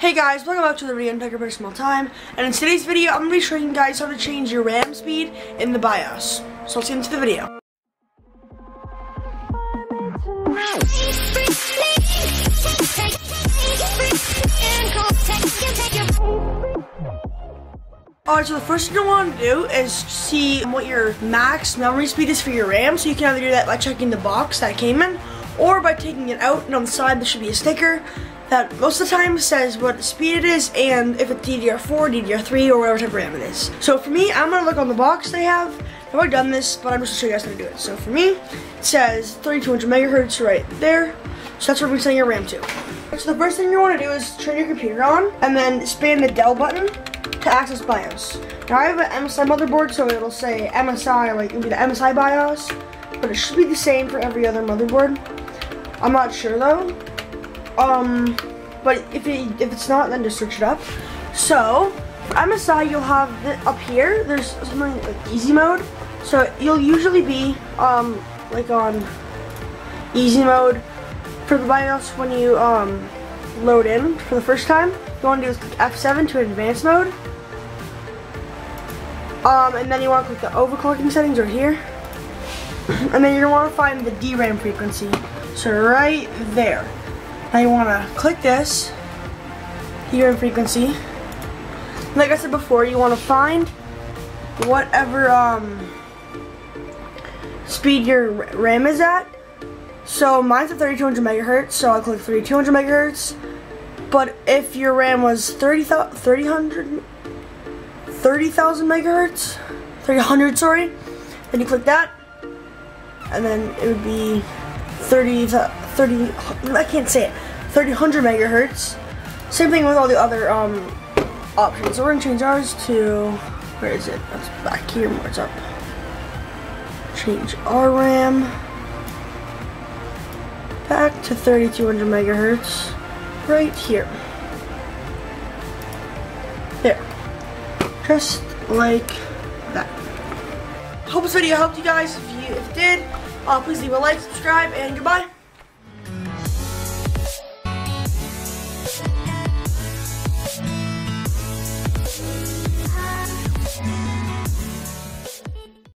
Hey guys, welcome back to the video Untucker Personal Time, and in today's video, I'm going to be showing you guys how to change your RAM speed in the BIOS. So let's get into the video. Alright, so the first thing you want to do is see what your max memory speed is for your RAM, so you can either do that by checking the box that came in, or by taking it out, and on the side there should be a sticker that most of the time says what speed it is and if it's DDR4, DDR3, or whatever type of RAM it is. So for me, I'm gonna look on the box they have. I've already done this, but I'm just gonna show you guys how to do it. So for me, it says 3200 megahertz right there. So that's what we're setting your RAM to. So the first thing you wanna do is turn your computer on and then spam the Del button to access BIOS. Now I have an MSI motherboard, so it'll say MSI, like it'll be the MSI BIOS, but it should be the same for every other motherboard. I'm not sure though. Um, but if it, if it's not, then just search it up. So, MSI, you'll have up here, there's something like easy mode. So you'll usually be um, like on easy mode for the BIOS when you um, load in for the first time. You want to do is click F7 to advanced mode. Um, and then you want to click the overclocking settings right here. And then you're want to find the DRAM frequency. So right there. Now you want to click this here in frequency. Like I said before, you want to find whatever um, speed your RAM is at. So mine's at 3200 megahertz, so I click 3200 megahertz. But if your RAM was 30,000 30, 30,000 megahertz, 300, sorry, then you click that, and then it would be 30, 30, I can't say it, 3000 megahertz. Same thing with all the other um, options. So we're gonna change ours to, where is it? That's back here, where's up? Change our RAM back to 3200 megahertz, right here. There. Just like that. Hope this video helped you guys. If you if it did, uh, please leave a like, subscribe, and goodbye.